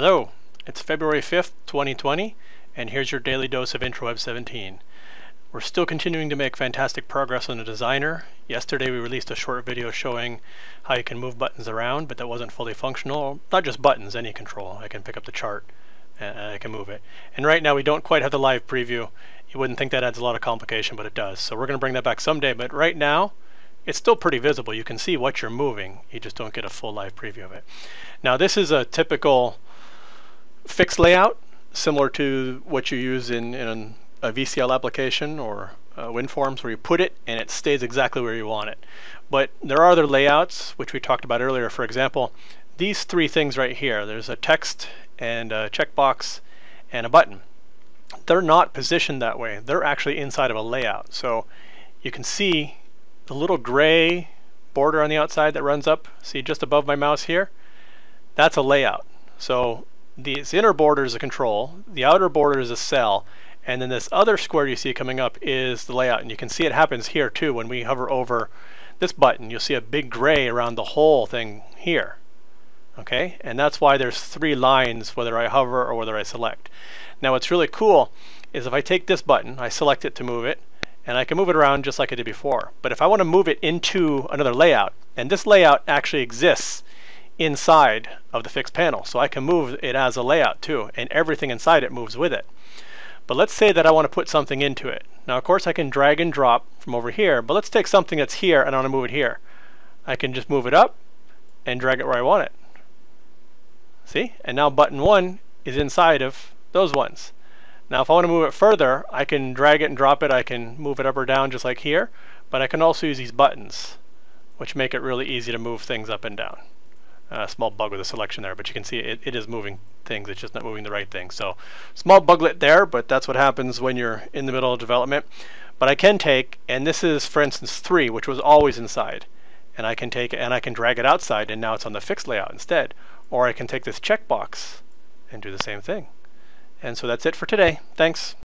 Hello, it's February 5th, 2020, and here's your daily dose of IntraWeb 17. We're still continuing to make fantastic progress on the designer. Yesterday we released a short video showing how you can move buttons around, but that wasn't fully functional. Not just buttons, any control. I can pick up the chart and I can move it. And right now we don't quite have the live preview. You wouldn't think that adds a lot of complication, but it does. So we're going to bring that back someday, but right now it's still pretty visible. You can see what you're moving. You just don't get a full live preview of it. Now this is a typical fixed layout, similar to what you use in, in a VCL application or uh, WinForms where you put it and it stays exactly where you want it. But there are other layouts, which we talked about earlier. For example, these three things right here, there's a text and a checkbox and a button. They're not positioned that way. They're actually inside of a layout. So you can see the little gray border on the outside that runs up, see just above my mouse here? That's a layout. So this inner border is a control, the outer border is a cell, and then this other square you see coming up is the layout. And you can see it happens here too when we hover over this button. You'll see a big gray around the whole thing here. Okay, and that's why there's three lines whether I hover or whether I select. Now what's really cool is if I take this button, I select it to move it, and I can move it around just like I did before. But if I want to move it into another layout, and this layout actually exists inside of the fixed panel. So I can move it as a layout too, and everything inside it moves with it. But let's say that I want to put something into it. Now of course I can drag and drop from over here, but let's take something that's here and I want to move it here. I can just move it up and drag it where I want it. See? And now button 1 is inside of those ones. Now if I want to move it further, I can drag it and drop it. I can move it up or down just like here, but I can also use these buttons, which make it really easy to move things up and down a small bug with the selection there, but you can see it, it is moving things. It's just not moving the right thing. So small buglet there, but that's what happens when you're in the middle of development. But I can take, and this is, for instance, 3, which was always inside. And I can take and I can drag it outside, and now it's on the fixed layout instead. Or I can take this checkbox and do the same thing. And so that's it for today. Thanks.